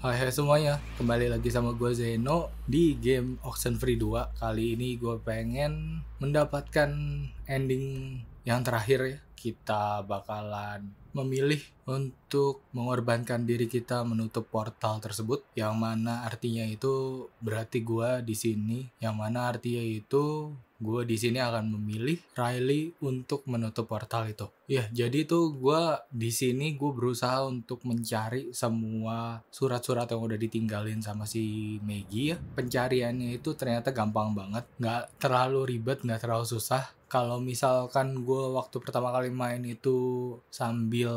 Hai hai semuanya, kembali lagi sama gue Zeno di game Oxenfree 2 Kali ini gue pengen mendapatkan ending yang terakhir ya. Kita bakalan memilih untuk mengorbankan diri kita menutup portal tersebut Yang mana artinya itu berarti gue di sini. Yang mana artinya itu gue di sini akan memilih Riley untuk menutup portal itu. Ya, jadi tuh gue di sini gue berusaha untuk mencari semua surat-surat yang udah ditinggalin sama si Maggie ya. Pencariannya itu ternyata gampang banget, nggak terlalu ribet, nggak terlalu susah. Kalau misalkan gue waktu pertama kali main itu sambil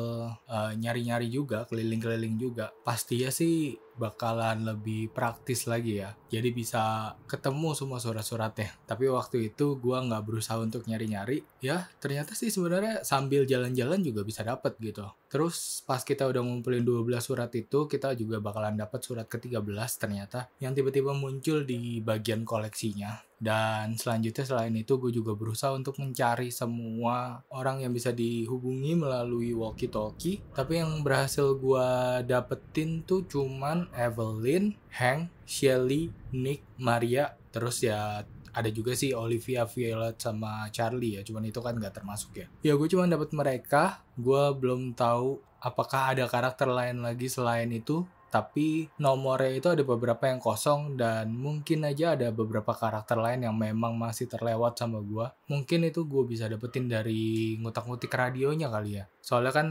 uh, nyari-nyari juga, keliling-keliling juga, pasti ya sih bakalan lebih praktis lagi ya. Jadi bisa ketemu semua surat-suratnya. Tapi waktu itu gue nggak berusaha untuk nyari-nyari. Ya ternyata sih sebenarnya sambil jalan-jalan juga bisa dapet gitu. Terus pas kita udah ngumpulin 12 surat itu, kita juga bakalan dapat surat ke-13 ternyata yang tiba-tiba muncul di bagian koleksinya. Dan selanjutnya selain itu gue juga berusaha untuk mencari semua orang yang bisa dihubungi melalui walkie-talkie. Tapi yang berhasil gue dapetin tuh cuman Evelyn, Hank, Shelly, Nick, Maria, terus ya ada juga sih Olivia Violet sama Charlie ya. Cuman itu kan nggak termasuk ya. Ya gue cuma dapat mereka. Gue belum tahu apakah ada karakter lain lagi selain itu tapi nomornya itu ada beberapa yang kosong dan mungkin aja ada beberapa karakter lain yang memang masih terlewat sama gue mungkin itu gue bisa dapetin dari ngutak-ngutik radionya kali ya. Soalnya kan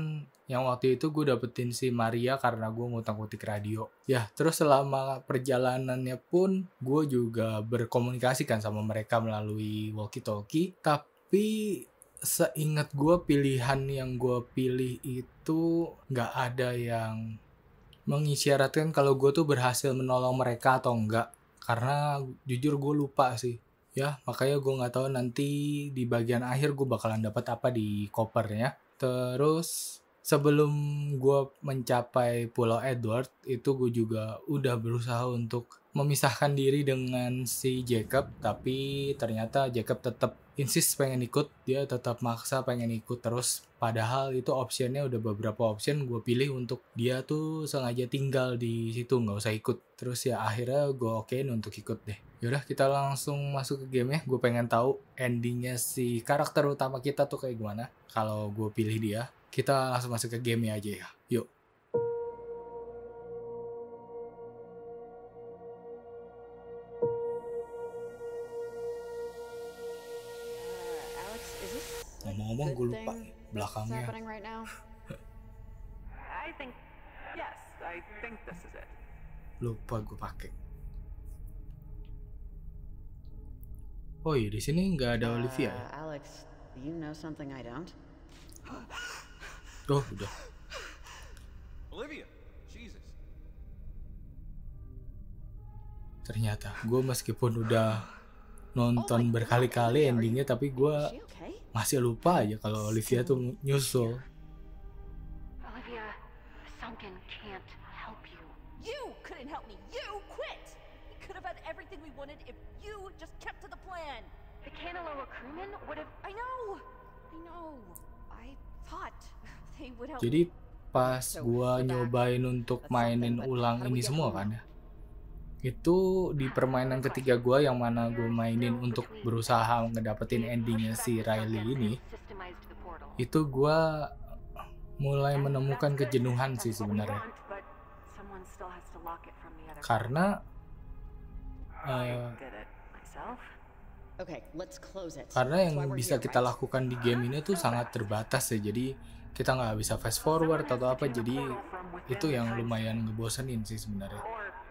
yang waktu itu gue dapetin si Maria karena gue ngutak-ngutik radio. Ya terus selama perjalanannya pun gue juga berkomunikasi kan sama mereka melalui walkie-talkie. Tapi seingat gue pilihan yang gue pilih itu nggak ada yang mengisyaratkan kalau gue tuh berhasil menolong mereka atau enggak. Karena jujur gue lupa sih. Ya makanya gue nggak tahu nanti di bagian akhir gue bakalan dapat apa di kopernya. Terus sebelum gue mencapai Pulau Edward itu gue juga udah berusaha untuk memisahkan diri dengan si Jacob. Tapi ternyata Jacob tetap insist pengen ikut dia tetap maksa pengen ikut terus. Padahal itu optionnya udah beberapa option gue pilih untuk dia tuh sengaja tinggal di situ nggak usah ikut. Terus ya akhirnya gue okein untuk ikut deh. Yaudah kita langsung masuk ke game ya gue pengen tahu endingnya si karakter utama kita tuh kayak gimana. Kalau gue pilih dia kita langsung masuk ke game aja ya gue lupa belakangnya right now? I think yes, I think this is it. lupa gue pakai oh iya di sini nggak ada Olivia ya Uh, Alex, you know something I don't? oh udah Olivia, Jesus. ternyata gue meskipun udah nonton berkali-kali endingnya tapi gue okay? Masih lupa aja kalau Olivia tuh nyusul Olivia, Sunken can't help you. You couldn't help me. You quit. We could have had everything we wanted if you just kept to the plan. The Canaloa crewmen would have. I know. I know. I thought they would help. jadi pas gue nyobain untuk mainin ulang ini semua kan ya itu di permainan ketiga gue yang mana gue mainin untuk berusaha ngedapetin endingnya si Riley ini itu gue mulai menemukan kejenuhan sih sebenarnya. Karena it. karena yang bisa kita lakukan di game ini tuh sangat terbatas ya jadi kita nggak bisa fast forward atau apa jadi itu yang lumayan ngebosenin sih sebenarnya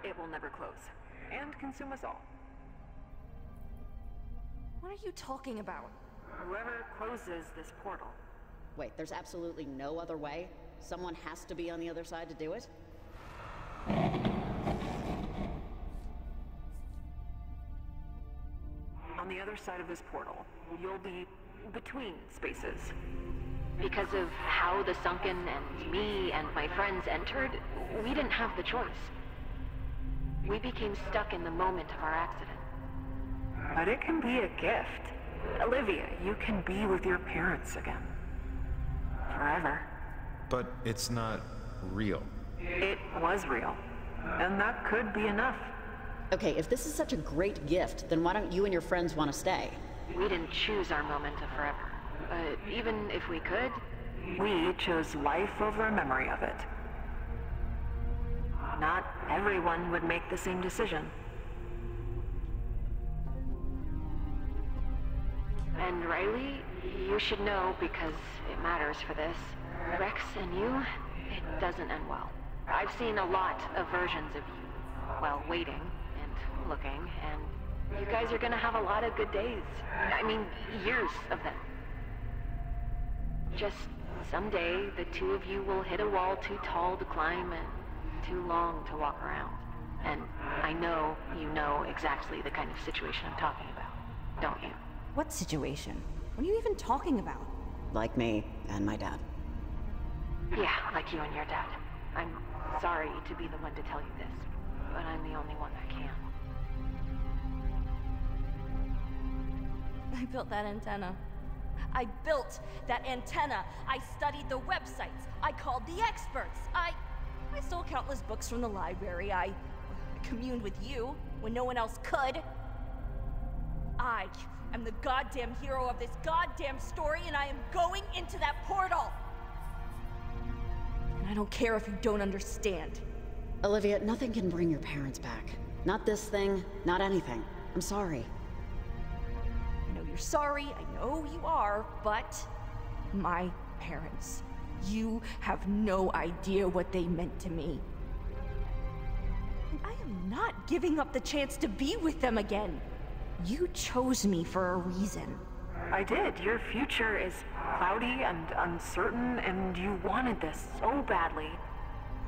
it will never close and consume us all. What are you talking about? Whoever closes this portal. Wait, there's absolutely no other way? Someone has to be on the other side to do it? On the other side of this portal, you'll be between spaces. Because of how the Sunken and me and my friends entered, we didn't have the choice. We became stuck in the moment of our accident. But it can be a gift. Olivia, you can be with your parents again. Forever. But it's not real. It was real. And that could be enough. Okay, if this is such a great gift, then why don't you and your friends want to stay? We didn't choose our moment of forever. But even if we could, We chose life over a memory of it. Not everyone would make the same decision. And Riley, you should know because it matters for this. Rex and you, it doesn't end well. I've seen a lot of versions of you while waiting and looking, and you guys are gonna have a lot of good days. I mean, years of them. Just someday, the two of you will hit a wall too tall to climb and too long to walk around. And I know you know exactly the kind of situation I'm talking about, don't you? What situation? What are you even talking about? Like me and my dad. Yeah, like you and your dad. I'm sorry to be the one to tell you this, but I'm the only one that can. I built that antenna. I built that antenna. I studied the websites. I called the experts. I. I stole countless books from the library. I communed with you when no one else could. I am the goddamn hero of this goddamn story, and I am going into that portal! And I don't care if you don't understand. Olivia, nothing can bring your parents back. Not this thing, not anything. I'm sorry. I know you're sorry, I know you are, but my parents. You have no idea what they meant to me. And I am not giving up the chance to be with them again. You chose me for a reason. I did. Your future is cloudy and uncertain, and you wanted this so badly.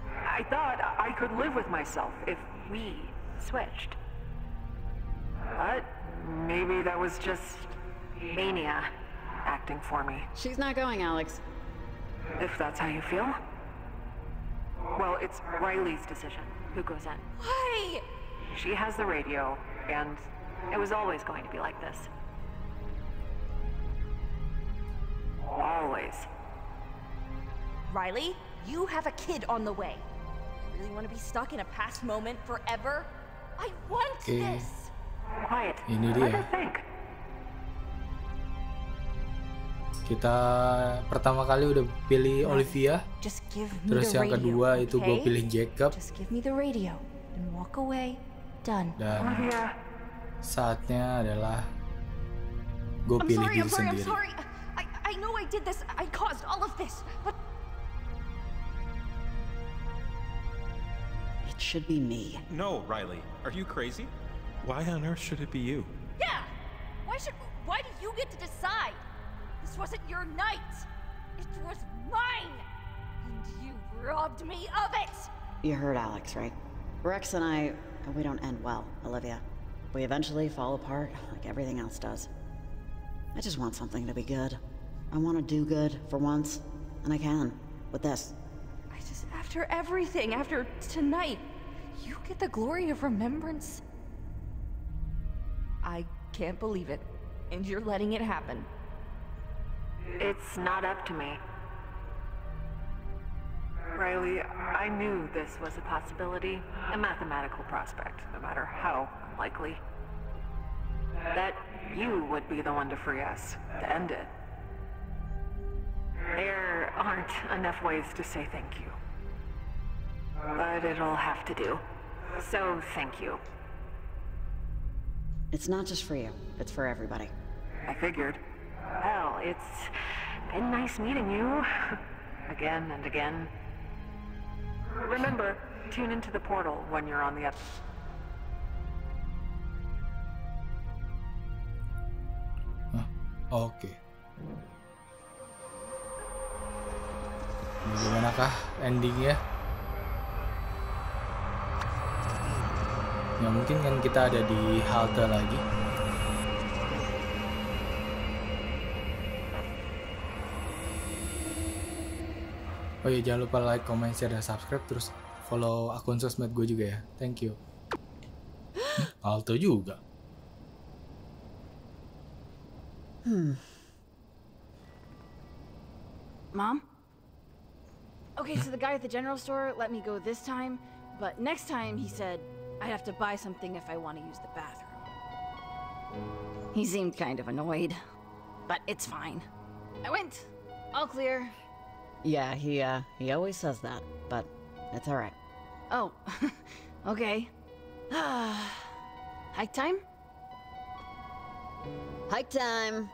I thought I could live with myself if we switched. But maybe that was just mania acting for me, She's not going, Alex. If that's how you feel. Well, it's Riley's decision who goes in. Why? She has the radio, and it was always going to be like this. Always. Riley, you have a kid on the way. You Really want to be stuck in a past moment forever? I want Okay. this! Quiet. Ini Let dia. her think. Kita pertama kali udah pilih Olivia, terus yang radio, kedua itu gue okay? pilih Jacob Just give me the radio and walk away. Done. dan saatnya adalah gue pilih sorry, diri sorry, sendiri. I know I did this. I caused all of this. But It should be me. No, Riley. Are you crazy? Why on earth should it be you? yeah, why should why do you get to decide? This wasn't your night. It was mine. And you robbed me of it. You heard Alex, right? Rex and I, we don't end well, Olivia. We eventually fall apart like everything else does. I just want something to be good. I want to do good for once, and I can with this. I just after everything, after tonight, you get the glory of remembrance. I can't believe it. And you're letting it happen. It's not up to me. Riley, I knew this was a possibility, a mathematical prospect, no matter how unlikely. That you would be the one to free us, to end it. There aren't enough ways to say thank you. But it'll have to do. So thank you. It's not just for you, it's for everybody. I figured. Well, it's been nice meeting you. again and again. Remember, tune into the portal when you're on the up. Hah? Oke. Bagaimanakah endingnya? Ya mungkin kan kita ada di halte lagi. Oh iya jangan lupa like, comment, share, dan subscribe terus follow akun sosmed gue juga ya. Thank you. Hmm, Halte juga. Mom? Okay, so the guy at the general store let me go this time, But next time, he said, I'd have to buy something if I want to use the bathroom. He seemed kind of annoyed, but it's fine. I went. All clear. Yeah, he, uh, he always says that, but it's alright. Oh, okay. Hike time? Hike time!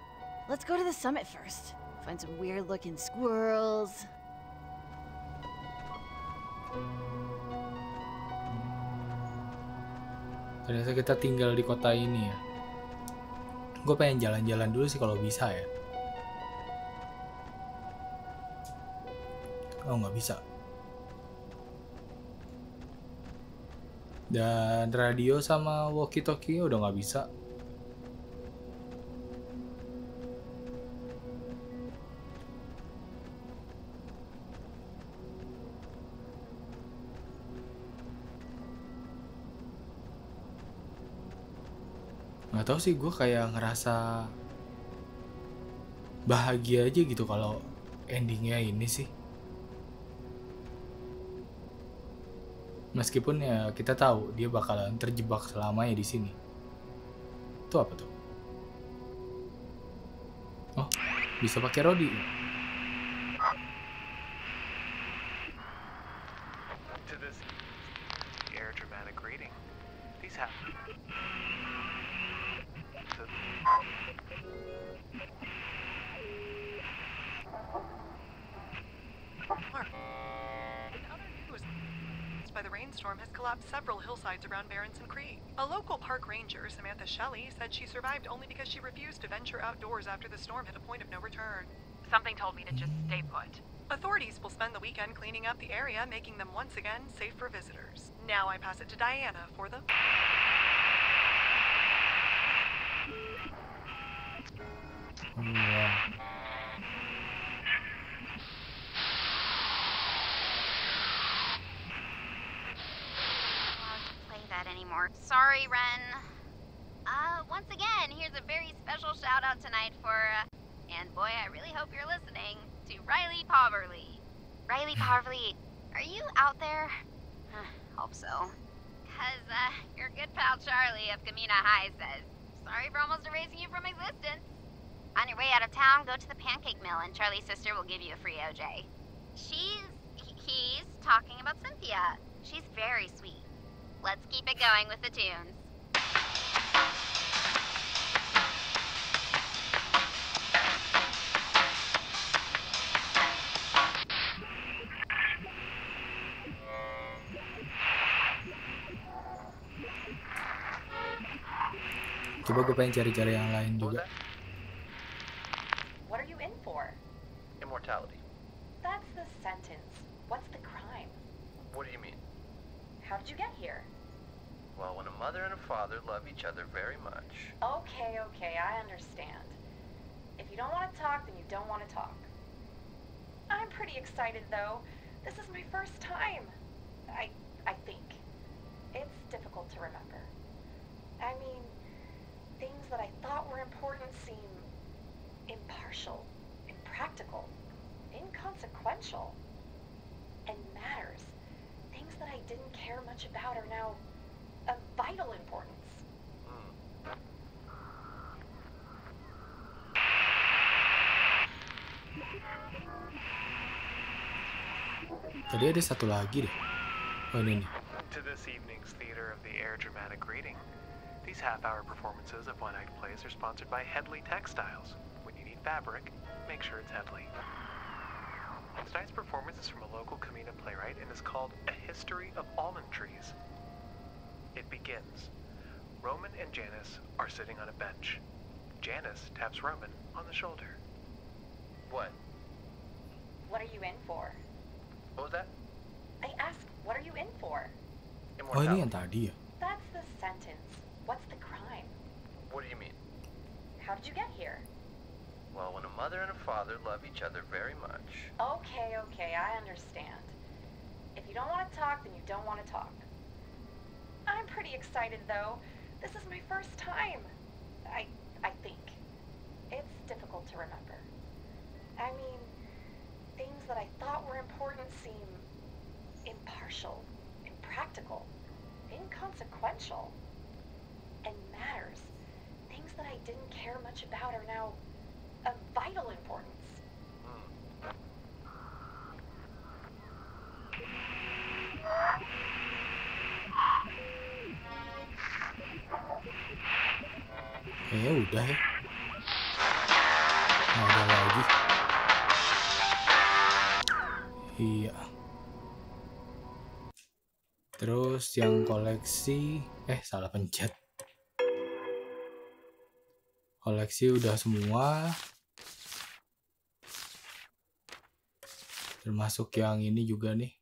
Let's go to the summit first. Find some weird looking squirrels. Ternyata kita tinggal di kota ini ya. Gue pengen jalan-jalan dulu sih kalau bisa ya. Oh nggak bisa. Dan radio sama walkie-talkie udah nggak bisa. nggak tahu sih gue kayak ngerasa bahagia aja gitu kalau endingnya ini sih meskipun ya kita tahu dia bakalan terjebak selamanya di sini. Itu apa tuh? Oh bisa pakai rodi around Berenson Creek. A local park ranger, Samantha Shelley, said she survived only because she refused to venture outdoors after the storm hit a point of no return. Something told me to just stay put. Authorities will spend the weekend cleaning up the area, making them once again safe for visitors. Now I pass it to Diana for the. Mm, iya. allowed to play that anymore. Sorry, Ren. Uh, once again, here's a very special shout out tonight for, uh, and boy, I really hope you're listening, to Riley Poverly. Riley Poverly, are you out there? hope so. Cause, uh, your good pal Charlie of Camena High says, sorry for almost erasing you from existence. On your way out of town, go to the pancake mill and Charlie's sister will give you a free OJ. She's, he's talking about Cynthia. She's very sweet. Let's keep it going with the tunes. coba gue pengen cari-cari yang lain juga that? What are you in for? Immortality. That's the sentence. What's the crime? What do you mean? How did you get here? Well, when a love each other very much. Okay, okay, I understand. If you don't want to talk, then you don't want to talk. I'm pretty excited though. This is my first time. I I think. It's difficult to remember. I mean, things that I thought were important seem impartial, impractical, inconsequential. And matters. Things that I didn't care much about are now vital importance. Tadi ada satu lagi deh oh ini nih To this evening's Theater of the Air dramatic reading. These half hour performances of one act plays are sponsored by Headley Textiles. When you need fabric, make sure it's Headley. Tonight's performance is from a local Camena playwright and is called A History of Almond Trees. It begins. Roman and Janice are sitting on a bench. Janice taps Roman on the shoulder. What? What are you in for? What was that? I asked, what are you in for? ini yang tadi ya That's the sentence. What's the crime? What do you mean? How did you get here? Well, when a mother and a father love each other very much. Okay, okay, I understand. If you don't want to talk, then you don't want to talk. I'm pretty excited though. This is my first time. I I think. It's difficult to remember. I mean, things that I thought were important seem impartial, impractical, inconsequential, and matters. Things that I didn't care much about are now of vital importance. Kayaknya udah ya. Nggak ada lagi. Iya. Terus yang koleksi, eh salah pencet. Koleksi udah semua. Termasuk yang ini juga nih.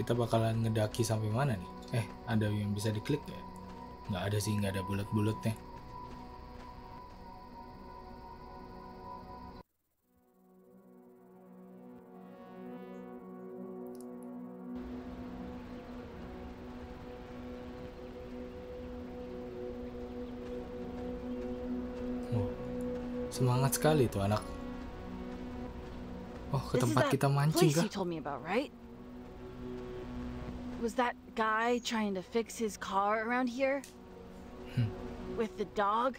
Kita bakalan ngedaki sampai mana nih? Eh, ada yang bisa diklik ya? Nggak ada sih, nggak ada bulat-bulatnya. Oh, semangat sekali tuh anak. Oh, ke tempat kita mancing kah? Was that guy trying to fix his car around here? Hmm. With the dog?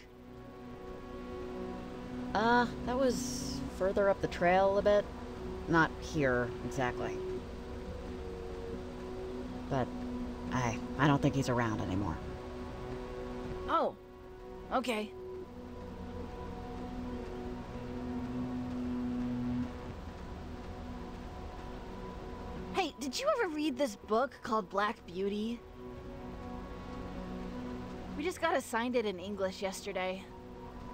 Uh, that was further up the trail a bit. Not here, exactly. But I I don't think he's around anymore. Oh, okay. Did you ever read this book called Black Beauty? We just got assigned it in English yesterday.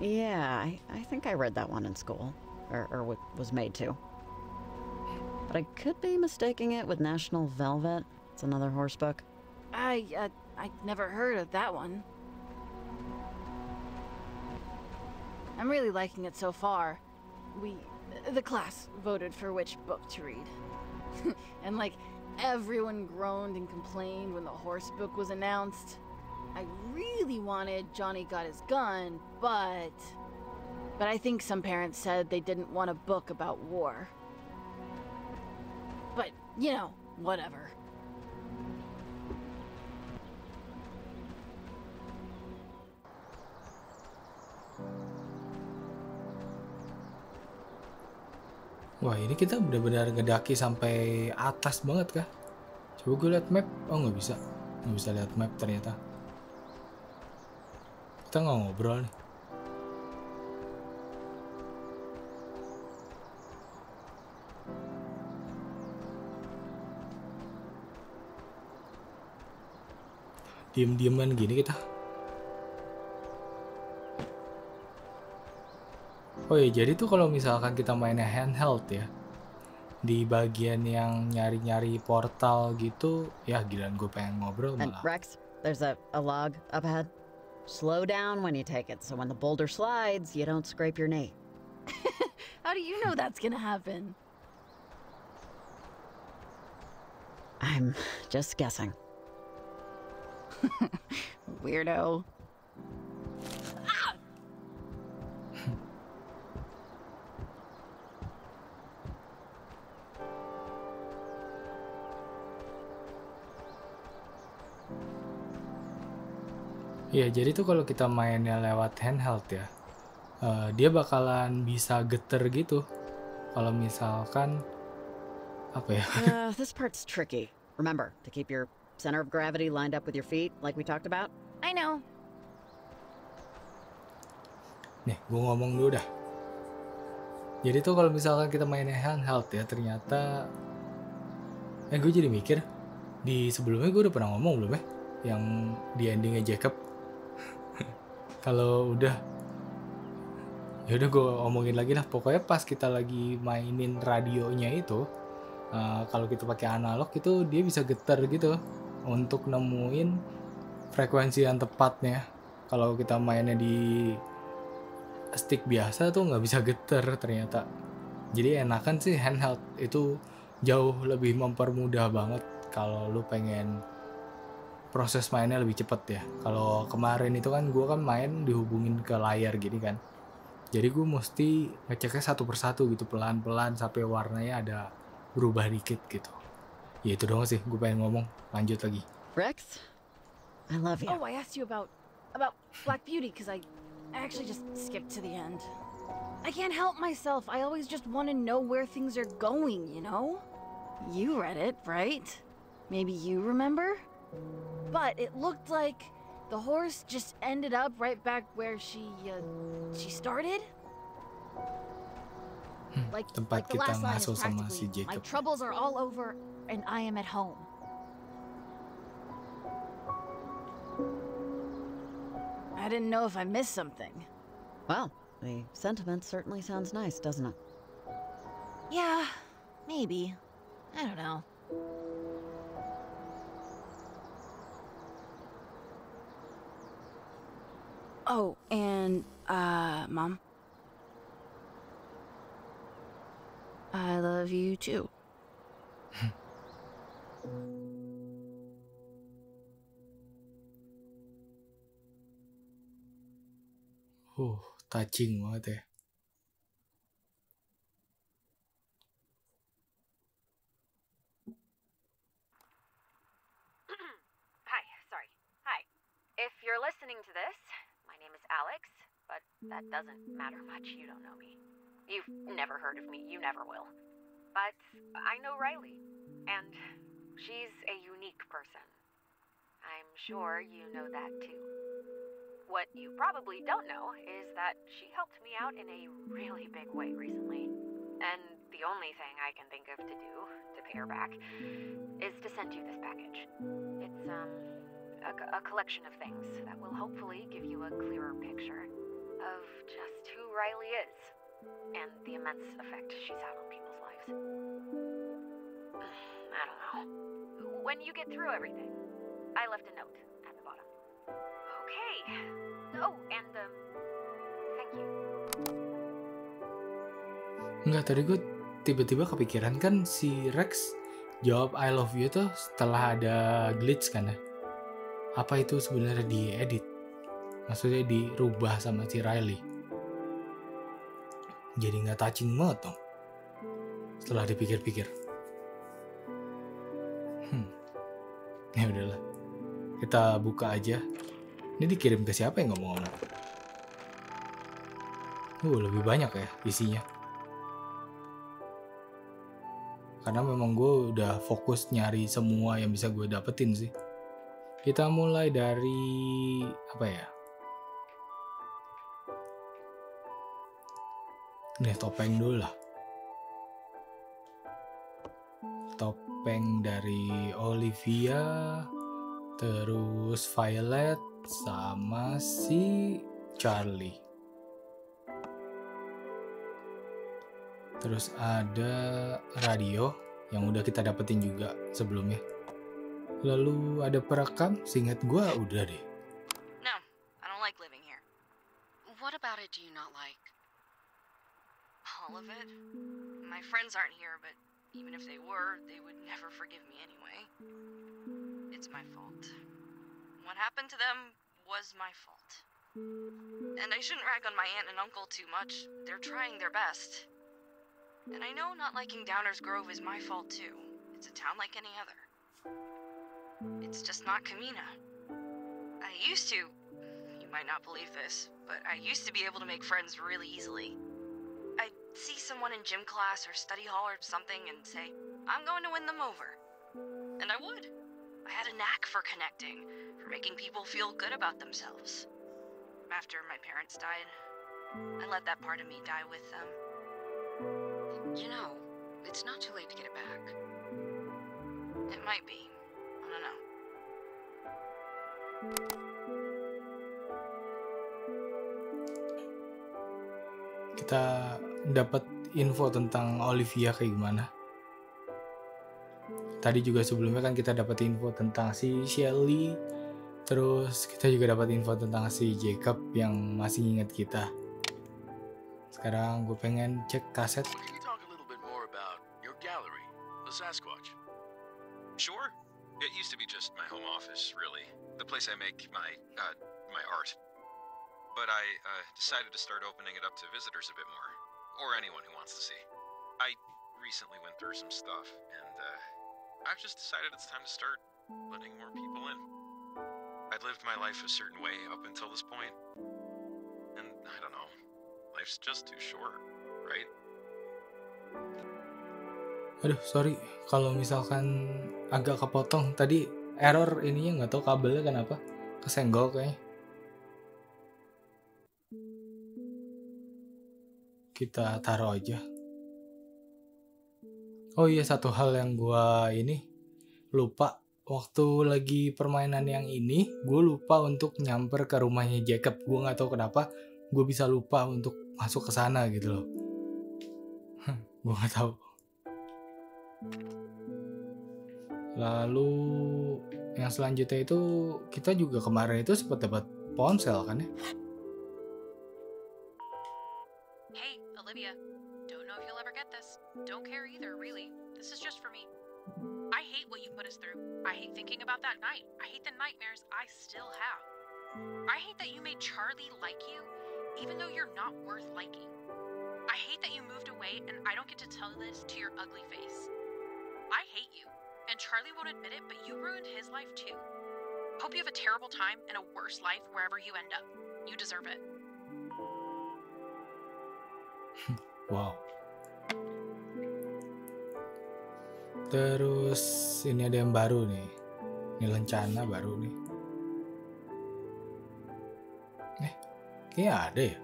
Yeah, I, I think I read that one in school. Or, or wa- was made to. But I could be mistaking it with National Velvet. It's another horse book. I, uh, I never heard of that one. I'm really liking it so far. We, the class, voted for which book to read. and like, everyone groaned and complained when the horse book was announced. I really wanted Johnny Got His Gun, but. But I think some parents said they didn't want a book about war. But, you know, whatever. Wah ini kita benar-benar ngedaki sampai atas banget kah? Coba gue liat map. Oh nggak bisa. Nggak bisa lihat map ternyata. Kita nggak ngobrol nih. Diem-dieman gini kita. Oh ya, jadi tuh kalau misalkan kita mainnya handheld ya, di bagian yang nyari-nyari portal gitu, ya giliran gue pengen ngobrol And malah. Rex, there's a, a log up ahead. Slow down when you take it, so when the boulder slides, you don't scrape your knee. How do you know that's gonna happen? I'm just guessing. Weirdo. Iya, jadi tuh kalau kita mainnya lewat handheld ya, eh, dia bakalan bisa geter gitu. Kalau misalkan apa ya? uh, this part's tricky. Remember to keep your center of gravity lined up with your feet, like we talked about. I know. Nih, gue ngomong dulu dah. Jadi tuh kalau misalkan kita mainnya handheld ya, ternyata eh gue jadi mikir di sebelumnya gue udah pernah ngomong belum ya yang di endingnya Jacob kalau udah ya udah gue omongin lagi lah. Pokoknya pas kita lagi mainin radionya itu eh, kalau kita pakai analog itu dia bisa getar gitu untuk nemuin frekuensi yang tepatnya. Kalau kita mainnya di stick biasa tuh nggak bisa getar ternyata. Jadi enakan sih handheld. Itu jauh lebih mempermudah banget kalau lu pengen proses mainnya lebih cepet ya. Kalau kemarin itu kan gue kan main dihubungin ke layar gini kan. Jadi gue mesti ngeceknya satu persatu gitu pelan-pelan sampai warnanya ada berubah dikit gitu. Ya itu doang sih gue pengen ngomong. Lanjut lagi. Rex, I love you. Oh, I asked you about about Black Beauty because I, I actually just skipped to the end. I can't help myself. I always just want to know where things are going, you know? You read it, right? Maybe you remember? But it looked like the horse just ended up right back where she uh, she started. Like, tempat like the kita last line is ngaso sama si practically, My troubles are all over and I am at home. I didn't know if I missed something. Well, the sentiment certainly sounds nice, doesn't it? Yeah, maybe. I don't know. Oh, and, uh, Mom? I love you too. Uh, touching banget ya. Hi, sorry. Hi. If you're listening to this, my name is Alex, but that doesn't matter much. You don't know me. You've never heard of me. You never will. But I know Riley, and she's a unique person. I'm sure you know that too. What you probably don't know is that she helped me out in a really big way recently. And the only thing I can think of to do to pay her back is to send you this package. It's, um, a, a collection of things that will hopefully give you a clearer picture of just who Riley is and the immense effect she's had on people's lives. I don't know. When you get through everything, I left a note at the bottom. Okay. Oh, and, um, thank you. Enggak, tadi gue tiba-tiba kepikiran kan si Rex jawab I love you tuh setelah ada glitch kan ya. Apa itu sebenarnya diedit? Maksudnya dirubah sama si Riley. Jadi nggak touching banget dong. Setelah dipikir-pikir. Hmm. Ya udahlah. Kita buka aja. Ini dikirim ke siapa yang ngomong-ngomong? Uh, lebih banyak ya isinya. karena memang gue udah fokus nyari semua yang bisa gue dapetin sih kita mulai dari apa ya? Nih topeng dulu lah. Topeng dari Olivia terus Violet sama si Charlie. Terus ada radio yang udah kita dapetin juga sebelumnya. Lalu ada perekam, seingat gua udah deh. No, I don't like living here. What about it do you not like? All of it? My friends aren't here, but even if they were, they would never forgive me anyway. It's my fault. What happened to them was my fault. And I shouldn't rag on my aunt and uncle too much. They're trying their best. And I know not liking Downers Grove is my fault too. It's a town like any other. It's just not Camena. I used to. You might not believe this, but I used to be able to make friends really easily. I'd see someone in gym class or study hall or something and say, I'm going to win them over. And I would. I had a knack for connecting, for making people feel good about themselves. After my parents died, I let that part of me die with them. You know, it's not too late to get it back. It might be. Kita dapat info tentang Olivia kayak gimana. Tadi juga sebelumnya kan kita dapat info tentang si Shelly. Terus kita juga dapat info tentang si Jacob yang masih ingat kita. Sekarang gue pengen cek kaset. Decided to start opening it up to visitors a bit more, or anyone who wants to see. I recently went through some stuff, and uh, I've just decided it's time to start letting more people in. I'd lived my life a certain way up until this point, and I don't know. Life's just too short, right? Aduh, sorry kalau misalkan agak kepotong tadi error ininya nggak tahu kabelnya kenapa kesenggol kayaknya. Kita taruh aja. Oh iya satu hal yang gua ini lupa. Waktu lagi permainan yang ini gue lupa untuk nyamper ke rumahnya Jacob. Gue nggak tahu kenapa gue bisa lupa untuk masuk ke sana gitu loh. Gue nggak tahu. Lalu yang selanjutnya itu kita juga kemarin itu sempat dapat ponsel kan ya Don't care either, really. This is just for me. I hate what you put us through. I hate thinking about that night. I hate the nightmares I still have. I hate that you made Charlie like you, even though you're not worth liking. I hate that you moved away and I don't get to tell this to your ugly face. I hate you, and Charlie won't admit it, but you ruined his life too. Hope you have a terrible time and a worse life wherever you end up. You deserve it. wow terus ini ada yang baru nih. Ini lencana baru nih. Eh kayaknya ada ya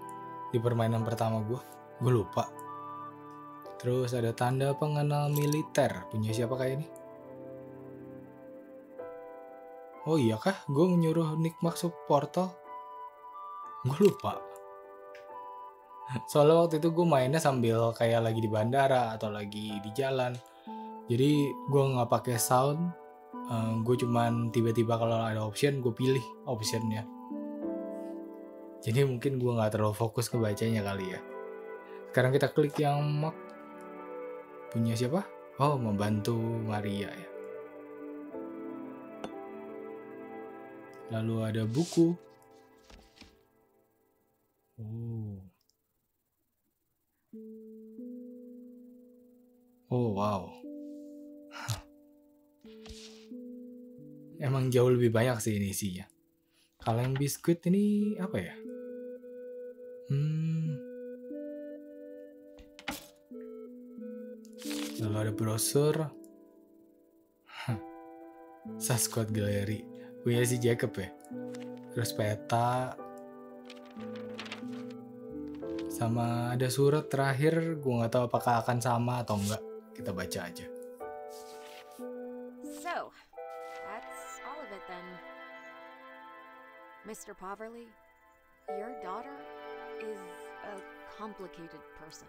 di permainan pertama gue gue lupa. Terus ada tanda pengenal militer. Punya siapa kayak ini? Oh iya kah? Gue menyuruh Nick masuk portal. Gue lupa. Soalnya waktu itu gue mainnya sambil kayak lagi di bandara atau lagi di jalan jadi gue nggak pakai sound uh, gue cuman tiba-tiba kalau ada option gue pilih optionnya. Jadi mungkin gue nggak terlalu fokus ke bacanya kali ya. Sekarang kita klik yang mak punya siapa? Oh membantu Maria ya. Lalu ada buku. Oh. Oh wow. Emang jauh lebih banyak sih ini isinya. Kalau yang biskuit ini apa ya? Hmm. Lalu ada brosur. Sasquatch Gallery. Punya si Jacob ya. Terus peta. Sama ada surat terakhir. Gue nggak tahu apakah akan sama atau enggak. Kita baca aja. Mr. Poverly, your daughter is a complicated person.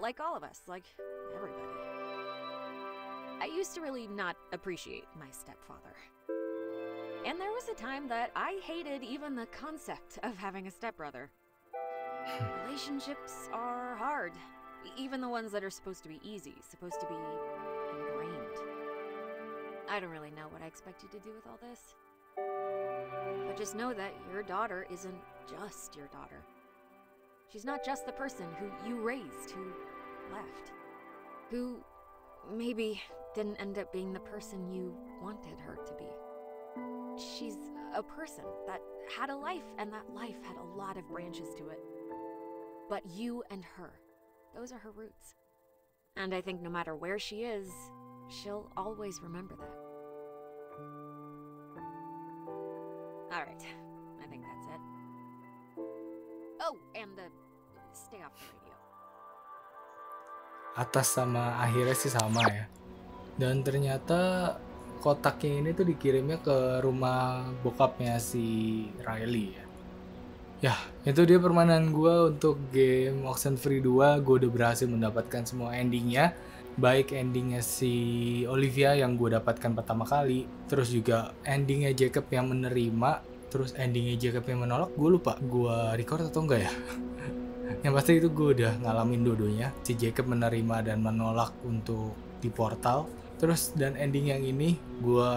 Like all of us, like everybody. I used to really not appreciate my stepfather. And there was a time that I hated even the concept of having a stepbrother. Relationships are hard, even the ones that are supposed to be easy, supposed to be ingrained. I don't really know what I expect you to do with all this. But just know that your daughter isn't just your daughter. She's not just the person who you raised, who left, who maybe didn't end up being the person you wanted her to be. She's a person that had a life, and that life had a lot of branches to it. But you and her, those are her roots. And I think no matter where she is, she'll always remember that. Atas sama akhirnya sih sama ya. Dan ternyata kotaknya ini tuh dikirimnya ke rumah bokapnya si Riley ya. Ya, itu dia permainan gue untuk game Oxenfree 2. Gue udah berhasil mendapatkan semua endingnya. Baik endingnya si Olivia yang gue dapatkan pertama kali. Terus juga endingnya Jacob yang menerima. Terus endingnya yang menolak. Gue lupa gue record atau enggak ya. yang pasti itu gue udah ngalamin dodonya. Si Jacob menerima dan menolak untuk di portal. Terus dan ending yang ini gue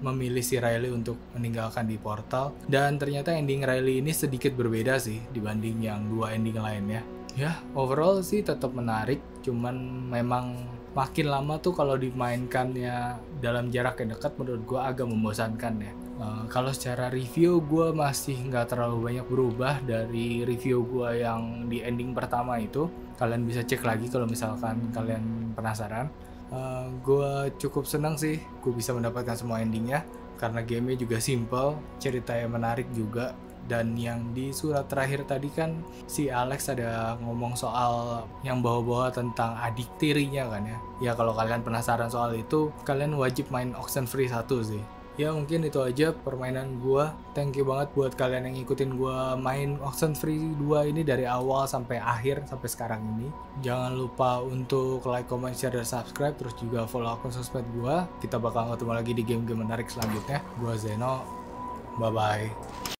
memilih si Riley untuk meninggalkan di portal dan ternyata ending Riley ini sedikit berbeda sih dibanding yang dua ending lainnya. Ya, overall sih tetap menarik, cuman memang makin lama tuh kalau dimainkannya dalam jarak yang dekat menurut gue agak membosankan ya. Uh, kalau secara review gue masih nggak terlalu banyak berubah dari review gue yang di ending pertama itu. Kalian bisa cek lagi kalau misalkan kalian penasaran. Uh, gue cukup senang sih gue bisa mendapatkan semua endingnya karena gamenya juga simple, ceritanya menarik juga dan yang di surat terakhir tadi kan si Alex ada ngomong soal yang bawa-bawa tentang adik tirinya kan ya. Ya kalau kalian penasaran soal itu kalian wajib main Oxenfree 1 sih. Ya mungkin itu aja permainan gua. Thank you banget buat kalian yang ngikutin gua main Oxenfree 2 ini dari awal sampai akhir sampai sekarang ini. Jangan lupa untuk like, comment, share, dan subscribe. Terus juga follow akun sosmed gua. Kita bakal ketemu lagi di game-game menarik selanjutnya. Gua Zeno. Bye bye